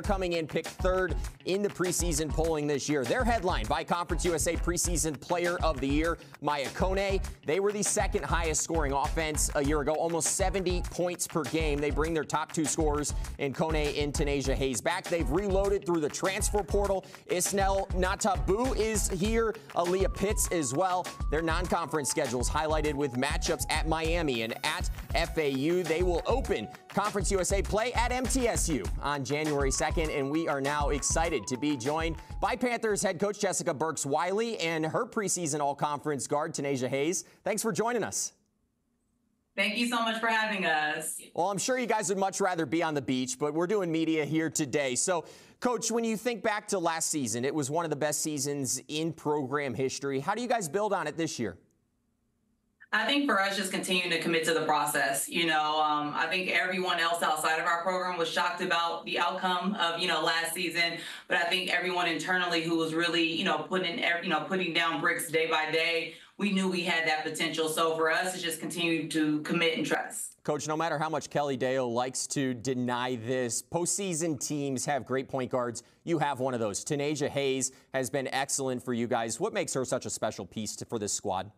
coming in picked third in the preseason polling this year. Their headline by Conference USA preseason player of the year, Maya Kone. They were the second highest scoring offense a year ago, almost 70 points per game. They bring their top two scorers in Kone and Tanasia Hayes back. They've reloaded through the transfer portal. Isnell Natabu is here, Aaliyah Pitts as well. Their non-conference schedules highlighted with matchups at Miami and at FAU. They will open Conference USA play at MTSU on January 2nd. 2nd, and we are now excited to be joined by Panthers head coach Jesyka Burks Wiley and her preseason all conference guard, Tanasia Hayes. Thanks for joining us. Thank you so much for having us. Well, I'm sure you guys would much rather be on the beach, but we're doing media here today. So, Coach, when you think back to last season, it was one of the best seasons in program history. How do you guys build on it this year? I think for us, just continuing to commit to the process. You know, um, I think everyone else outside of our program was shocked about the outcome of you know last season, but I think everyone internally who was really you know putting you know putting down bricks day by day, we knew we had that potential. So for us, it's just continue to commit and trust. Coach, no matter how much Kelly Dale likes to deny this, postseason teams have great point guards. You have one of those. Tanasia Hayes has been excellent for you guys. What makes her such a special piece to, for this squad?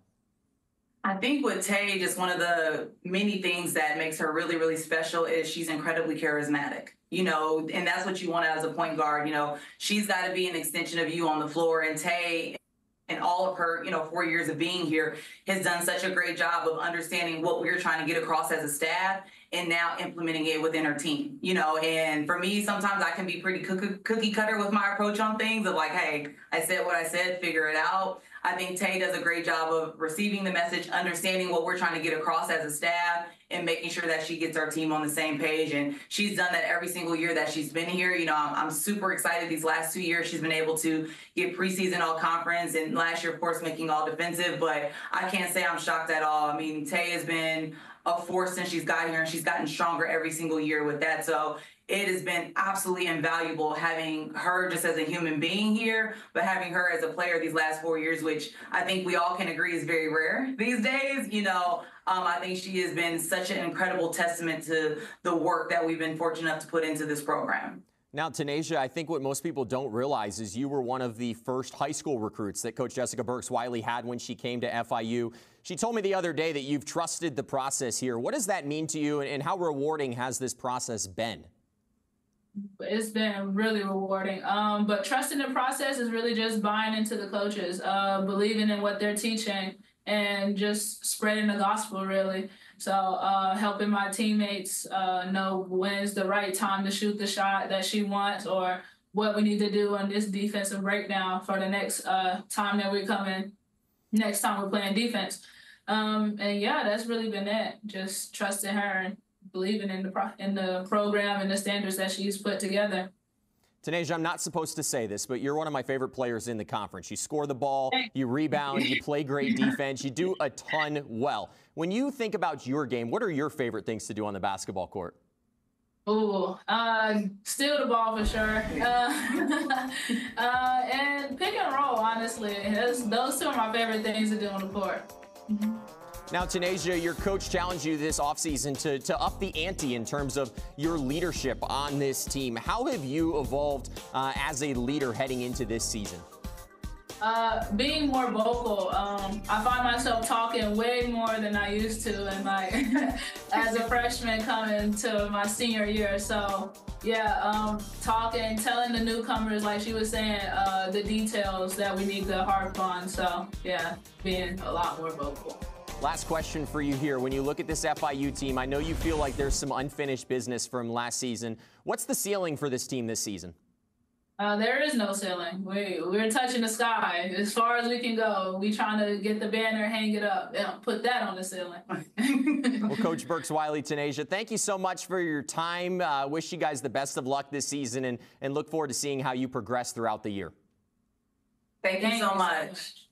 I think with Tay, just one of the many things that makes her really, really special is she's incredibly charismatic. You know, and that's what you want as a point guard. You know, she's got to be an extension of you on the floor. And Tay, and all of her, you know, four years of being here, has done such a great job of understanding what we're trying to get across as a staff and now implementing it within her team. You know, and for me, sometimes I can be pretty cookie cutter with my approach on things of like, hey, I said what I said, figure it out. I think Tay does a great job of receiving the message, understanding what we're trying to get across as a staff, and making sure that she gets our team on the same page. And she's done that every single year that she's been here. You know, I'm, I'm super excited these last two years. She's been able to get preseason all conference, and last year, of course, making all defensive. But I can't say I'm shocked at all. I mean, Tay has been a force since she's got here, and she's gotten stronger every single year with that. So it has been absolutely invaluable having her just as a human being here, but having her as a player these last four years, which I think we all can agree is very rare these days. You know, um, I think she has been such an incredible testament to the work that we've been fortunate enough to put into this program. Now, Tanasia, I think what most people don't realize is you were one of the first high school recruits that Coach Jesyka Burks Wiley had when she came to FIU. She told me the other day that you've trusted the process here. What does that mean to you, and how rewarding has this process been? It's been really rewarding. Um, but trusting the process is really just buying into the coaches, uh, believing in what they're teaching, and just spreading the gospel, really. So uh, helping my teammates uh, know when's the right time to shoot the shot that she wants, or what we need to do on this defensive breakdown for the next uh, time that we're coming, next time we're playing defense. Um, and yeah, that's really been it. Just trusting her and believing in the pro- in the program and the standards that she's put together. Tanasia, I'm not supposed to say this, but you're one of my favorite players in the conference. You score the ball, you rebound, you play great defense, you do a ton well. When you think about your game, what are your favorite things to do on the basketball court? Ooh, uh, steal the ball for sure. Uh, uh, and pick and roll, honestly. those two are my favorite things to do on the court. Mm-hmm. Now, Tanasia, your coach challenged you this offseason to, to up the ante in terms of your leadership on this team. How have you evolved uh, as a leader heading into this season? Uh, being more vocal. Um, I find myself talking way more than I used to, and like as a freshman coming to my senior year. So yeah, um, talking, telling the newcomers, like she was saying, uh, the details that we need to harp on. So yeah, being a lot more vocal. Last question for you here. When you look at this FIU team, I know you feel like there's some unfinished business from last season. What's the ceiling for this team this season? Uh, there is no ceiling. We we're touching the sky as far as we can go. We trying to get the banner, hang it up, and put that on the ceiling. well, Coach Burks Wiley Tanasia, thank you so much for your time. Uh, wish you guys the best of luck this season, and and look forward to seeing how you progress throughout the year. Thank, thank you so much.